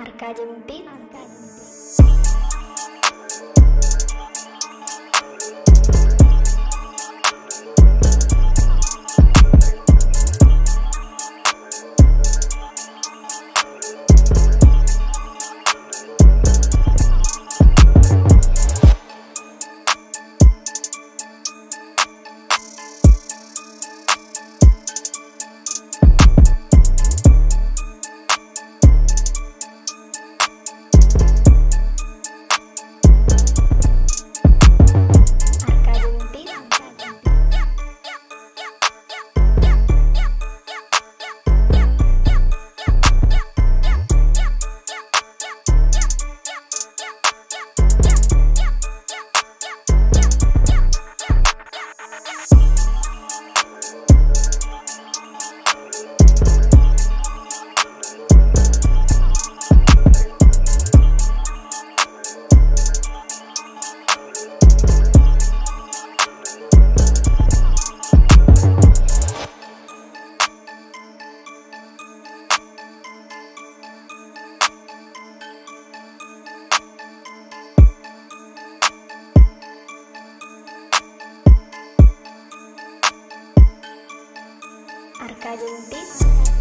Arka Jempit. marcar um bico.